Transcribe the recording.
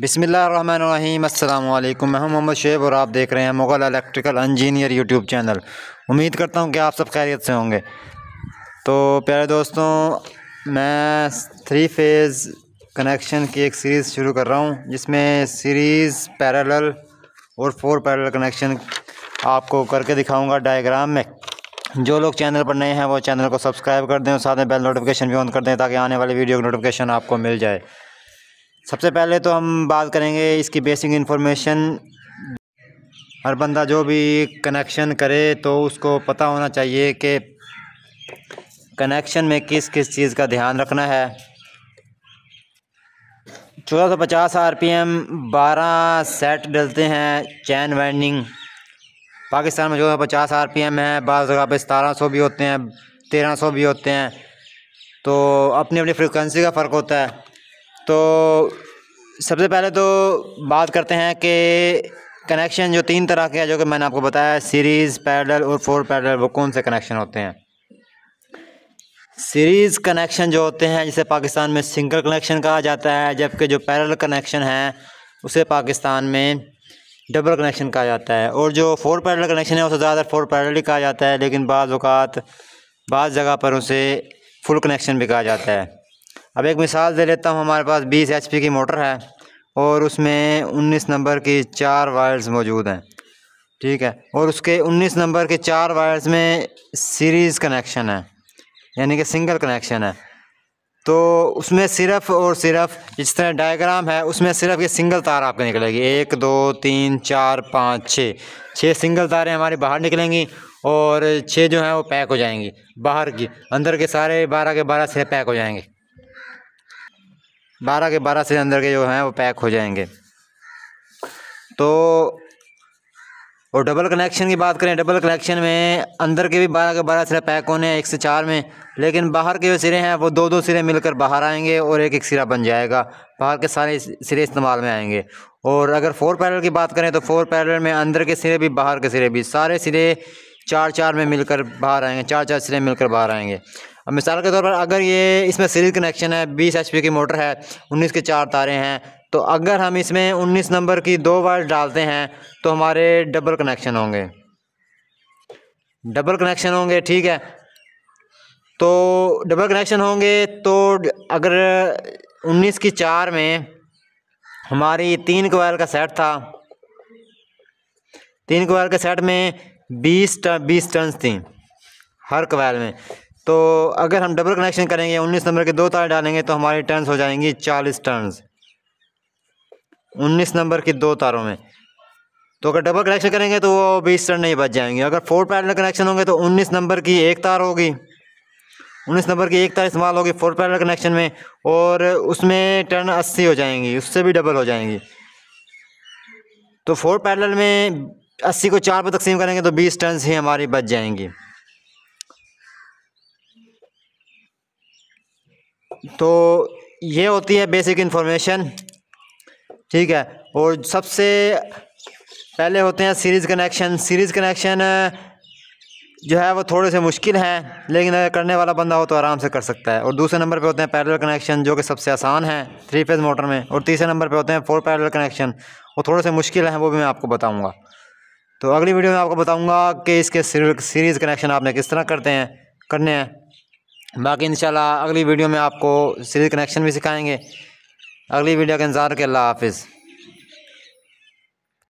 बिसमीम अल्लाम मैं हूँ मोहम्मद शेब और आप देख रहे हैं Mughal electrical engineer YouTube channel. उम्मीद करता हूँ कि आप सब खैरियत से होंगे। तो प्यारे दोस्तों, मैं थ्री फ़ेज़ कनेक्शन की एक सीरीज़ शुरू कर रहा हूँ, जिसमें सीरीज़ पैरेलल और फोर पैरेलल कनेक्शन आपको करके दिखाऊँगा डायग्राम में। जो लोग चैनल पर नए हैं, वो चैनल को सब्सक्राइब कर दें और साथ में बेल नोटिफिकेशन भी ऑन कर दें, ताकि आने वाली वीडियो की नोटिफिकेशन आपको मिल जाए। सबसे पहले तो हम बात करेंगे इसकी बेसिक इन्फॉर्मेशन हर बंदा जो भी कनेक्शन करे तो उसको पता होना चाहिए कि कनेक्शन में किस किस चीज़ का ध्यान रखना है। चौदह सौ पचास आर पी एम बारह सेट डलते हैं चैन वाइंडिंग पाकिस्तान में जो है पचास आर पी एम है बाज़ जगह पे सतारह सौ भी होते हैं, तेरह सौ भी होते हैं। तो अपनी अपनी फ्रिक्वेंसी का फ़र्क होता है। तो सबसे पहले तो बात करते हैं कि कनेक्शन जो तीन तरह के हैं, जो कि मैंने आपको बताया सीरीज़ पैडल और फोर पैडल वो कौन से कनेक्शन होते हैं? सीरीज़ कनेक्शन जो होते हैं, जिसे पाकिस्तान में सिंगल कनेक्शन कहा जाता है, जबकि जो पैरल कनेक्शन है, उसे पाकिस्तान में डबल कनेक्शन कहा जाता है। और जो फोर पैडल कनेक्शन है, उसे ज़्यादातर फोर पैडल ही कहा जाता है, लेकिन बाज़ अवत बाज़ जगह पर उसे फुल कनेक्शन भी कहा जाता है। अब एक मिसाल दे लेता हूँ, हमारे पास बीस एच की मोटर है और उसमें उन्नीस नंबर की चार वायर्स मौजूद हैं, ठीक है? और उसके उन्नीस नंबर के चार वायर्स में सीरीज़ कनेक्शन है, यानी कि सिंगल कनेक्शन है। तो उसमें सिर्फ़ और सिर्फ़ जिस तरह डायग्राम है, उसमें सिर्फ़ ये सिंगल तार आपके निकलेगी। एक, दो, तीन, चार, पाँच, छः। छः सिंगल तारें हमारी बाहर निकलेंगी और छः जो हैं वो पैक हो जाएँगी, बाहर की, अंदर के सारे बारह के बारह से पैक हो जाएँगे। बारह के बारह से अंदर के जो हैं, वो पैक हो जाएँगे। तो और डबल कनेक्शन की बात करें डबल कनेक्शन में अंदर के भी बारह के बारह सिरे पैक होने हैं, एक से चार में, लेकिन बाहर के जो सिरे हैं, वो दो दो सिरे मिलकर बाहर आएँगे और एक एक सिरा बन जाएगा। बाहर के सारे सिरे इस्तेमाल में आएँगे। और अगर फोर पैरल की बात करें तो फोर पैरल में अंदर के सिरे भी, बाहर के सिरे भी, सारे सिरे चार चार में मिलकर बाहर आएँगे चार चार सिरे मिलकर बाहर आएँगे। अब मिसाल के तौर पर अगर ये इसमें सीरीज़ कनेक्शन है, बीस एच की मोटर है, उन्नीस के चार तारे हैं तो अगर हम इसमें उन्नीस नंबर की दो वायर डालते हैं तो हमारे डबल कनेक्शन होंगे। डबल कनेक्शन होंगे, ठीक है? तो डबल कनेक्शन होंगे तो अगर उन्नीस की चार में हमारी तीन कोयल का सेट था, तीन कोयल के सेट में बीस टन बीस टन थी, हर कोयल में। तो अगर हम डबल कनेक्शन करेंगे, उन्नीस नंबर के दो तार डालेंगे तो हमारी टर्न्स हो जाएँगी चालीस टर्न्स उन्नीस नंबर की दो तारों में। तो अगर डबल कनेक्शन करेंगे तो वो बीस टर्न नहीं बच जाएँगे। अगर फोर पैरल कनेक्शन होंगे तो उन्नीस नंबर की एक तार होगी। उन्नीस नंबर की एक तार इस्तेमाल होगी फोर पैरल कनेक्शन में, और उसमें टर्न अस्सी हो जाएँगी, उससे भी डबल हो जाएँगी। तो फोर पैरल में अस्सी को चार पर तकसीम करेंगे तो बीस टर्न्स ही हमारी बच जाएँगी। तो ये होती है बेसिक इन्फॉर्मेशन ठीक है? और सबसे पहले होते हैं सीरीज़ कनेक्शन सीरीज़ कनेक्शन जो है वो थोड़े से मुश्किल हैं, लेकिन अगर करने वाला बंदा हो तो आराम से कर सकता है। और दूसरे नंबर पे होते हैं पैरेलल कनेक्शन जो कि सबसे आसान है थ्री फ़ेज़ मोटर में। और तीसरे नंबर पे होते हैं फोर पैरेलल कनेक्शन वो थोड़े से मुश्किल हैं, वो भी मैं आपको बताऊँगा। तो अगली वीडियो में आपको बताऊँगा कि इसके सीरीज़ कनेक्शन आपने किस तरह करते हैं करने हैं। बाकी इंशाल्लाह अगली वीडियो में आपको सीरीज़ कनेक्शन भी सिखाएँगे। अगली वीडियो का इंतज़ार के अल्लाह हाफिज़।